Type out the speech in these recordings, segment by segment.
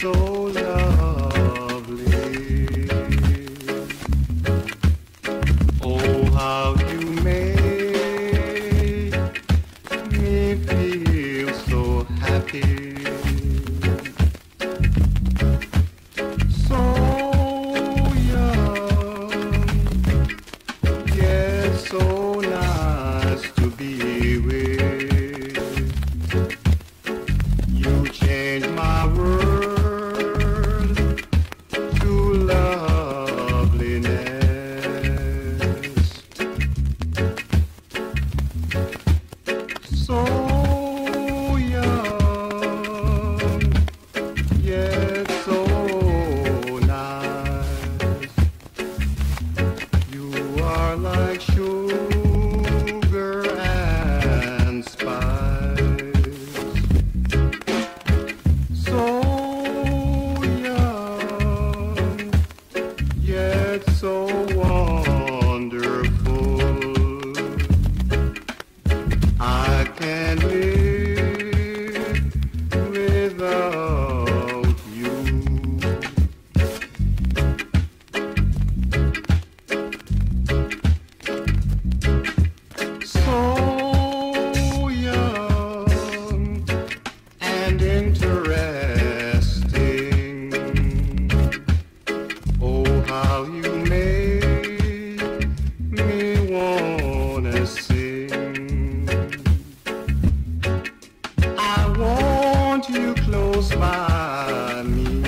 so lovely. Oh, how you made me feel so happy. So young, yes, so nice to be with. You changed my world. like and interesting. Oh, how you made me wanna sing. I want you close by me.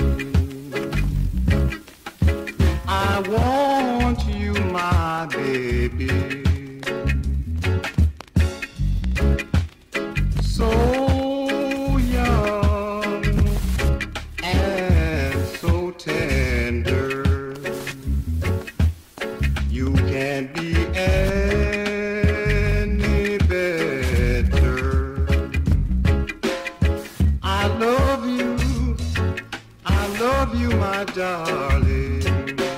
I want you, my baby. You can't be any better. I love you. I love you, my darling.